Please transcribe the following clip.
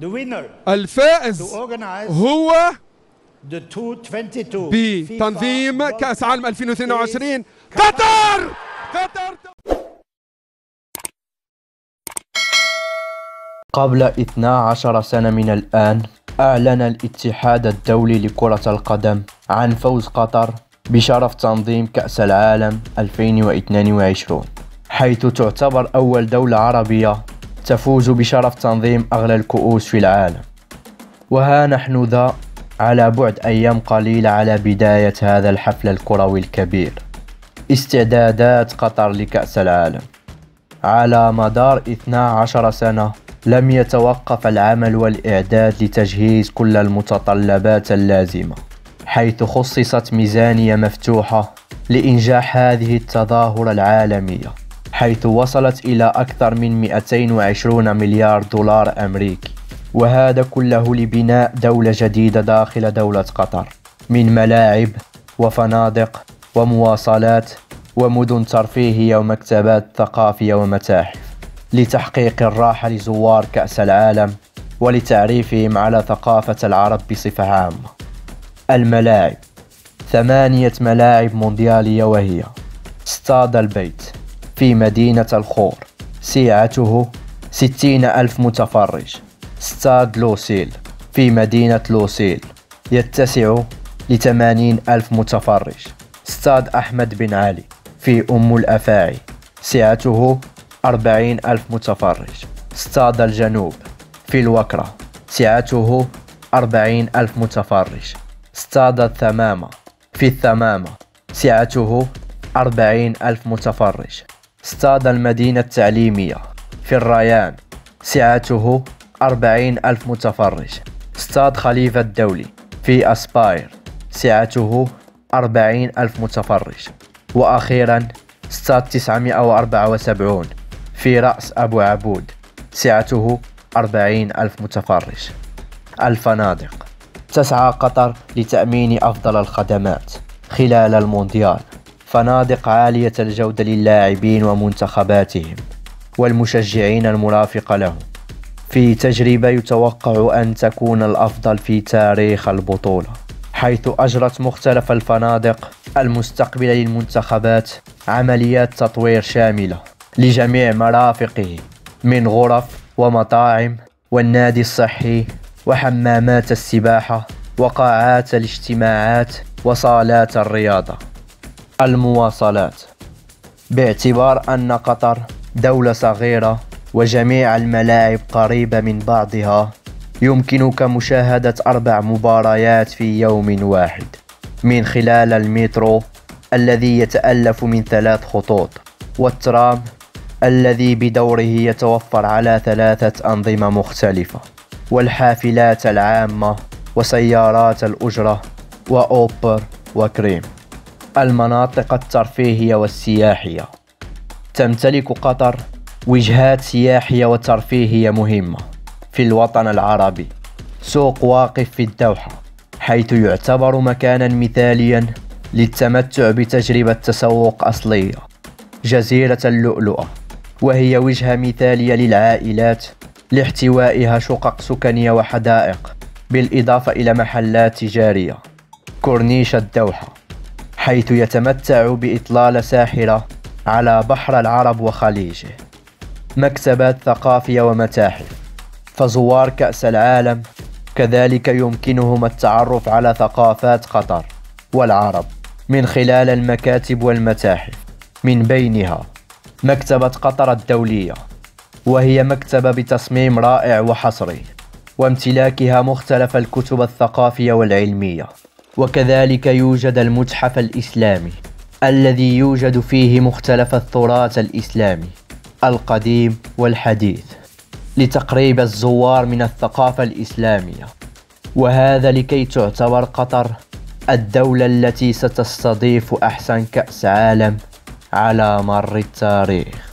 The winner الفائز هو the 222 بتنظيم كأس عالم Cup 2022 is قطر! قطر! قبل 12 سنة من الآن أعلن الاتحاد الدولي لكرة القدم عن فوز قطر بشرف تنظيم كأس العالم 2022 حيث تعتبر أول دولة عربية تفوز بشرف تنظيم أغلى الكؤوس في العالم. وها نحن ذا على بعد أيام قليلة على بداية هذا الحفل الكروي الكبير. استعدادات قطر لكأس العالم. على مدار 12 سنة لم يتوقف العمل والإعداد لتجهيز كل المتطلبات اللازمة حيث خصصت ميزانية مفتوحة لإنجاح هذه التظاهرة العالمية. حيث وصلت إلى أكثر من 220 مليار دولار أمريكي. وهذا كله لبناء دولة جديدة داخل دولة قطر من ملاعب وفنادق ومواصلات ومدن ترفيهية ومكتبات ثقافية ومتاحف لتحقيق الراحة لزوار كأس العالم ولتعريفهم على ثقافة العرب بصفة عامة. الملاعب ثمانية ملاعب مونديالية وهي. استاد البيت في مدينة الخور. سعته ستين ألف متفرج. استاد لوسيل. في مدينة لوسيل. يتسع لثمانين ألف متفرج. استاد أحمد بن علي. في أم الأفاعي. سعته أربعين ألف متفرج. استاد الجنوب. في الوكرة. سعته أربعين ألف متفرج. استاد الثمامة. في الثمامة. سعته أربعين ألف متفرج. استاد المدينة التعليمية في الريان. سعته أربعين ألف متفرج. استاد خليفة الدولي في أسباير. سعته أربعين ألف متفرج. وأخيرا استاد 974 في رأس أبو عبود. سعته 40 ألف متفرج. الفنادق. تسعى قطر لتأمين أفضل الخدمات خلال المونديال. فنادق عالية الجودة للاعبين ومنتخباتهم والمشجعين المرافقة لهم. في تجربة يتوقع أن تكون الأفضل في تاريخ البطولة حيث أجرت مختلف الفنادق المستقبلة للمنتخبات عمليات تطوير شاملة لجميع مرافقه من غرف ومطاعم والنادي الصحي وحمامات السباحة وقاعات الاجتماعات وصالات الرياضة. المواصلات. باعتبار أن قطر دولة صغيرة وجميع الملاعب قريبة من بعضها يمكنك مشاهدة أربع مباريات في يوم واحد. من خلال المترو الذي يتألف من ثلاث خطوط والترام الذي بدوره يتوفر على ثلاثة أنظمة مختلفة والحافلات العامة وسيارات الأجرة وأوبر وكريم. المناطق الترفيهية والسياحية. تمتلك قطر وجهات سياحية وترفيهية مهمة في الوطن العربي. سوق واقف في الدوحة حيث يعتبر مكانا مثاليا للتمتع بتجربة تسوق أصلية. جزيرة اللؤلؤة وهي وجهة مثالية للعائلات لاحتوائها شقق سكنية وحدائق بالإضافة إلى محلات تجارية. كورنيش الدوحة حيث يتمتع بإطلالة ساحرة على بحر العرب وخليجه. مكتبات ثقافية ومتاحف. فزوار كأس العالم. كذلك يمكنهم التعرف على ثقافات قطر والعرب من خلال المكاتب والمتاحف من بينها. مكتبة قطر الدولية. وهي مكتبة بتصميم رائع وحصري. وامتلاكها مختلف الكتب الثقافية والعلمية. وكذلك يوجد المتحف الإسلامي الذي يوجد فيه مختلف التراث الإسلامي القديم والحديث لتقريب الزوار من الثقافة الإسلامية وهذا لكي تعتبر قطر الدولة التي ستستضيف أحسن كأس عالم على مر التاريخ.